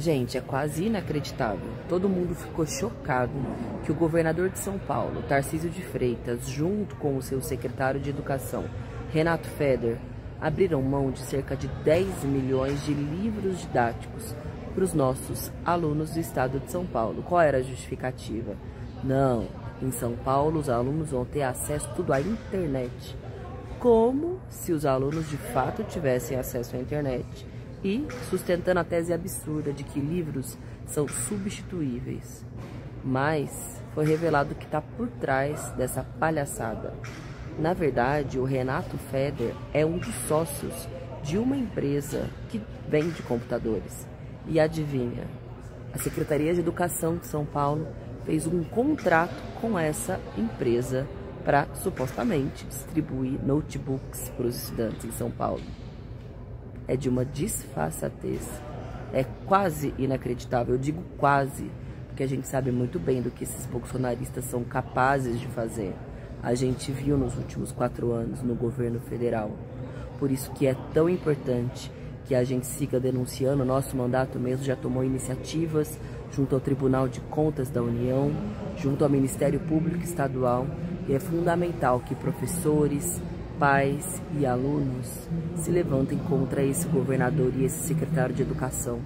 Gente, é quase inacreditável. Todo mundo ficou chocado que o governador de São Paulo, Tarcísio de Freitas, junto com o seu secretário de Educação, Renato Feder, abriram mão de cerca de 10 milhões de livros didáticos para os nossos alunos do estado de São Paulo. Qual era a justificativa? Não, em São Paulo os alunos vão ter acesso tudo à internet. Como se os alunos de fato tivessem acesso à internet e sustentando a tese absurda de que livros são substituíveis. Mas foi revelado que está por trás dessa palhaçada. Na verdade, o Renato Feder é um dos sócios de uma empresa que vende computadores. E adivinha? A Secretaria de Educação de São Paulo fez um contrato com essa empresa para supostamente distribuir notebooks para os estudantes em São Paulo é de uma disfarçatez. É quase inacreditável, eu digo quase, porque a gente sabe muito bem do que esses bolsonaristas são capazes de fazer. A gente viu nos últimos quatro anos no governo federal. Por isso que é tão importante que a gente siga denunciando. Nosso mandato mesmo já tomou iniciativas junto ao Tribunal de Contas da União, junto ao Ministério Público Estadual. E é fundamental que professores, pais e alunos se levantem contra esse governador e esse secretário de educação.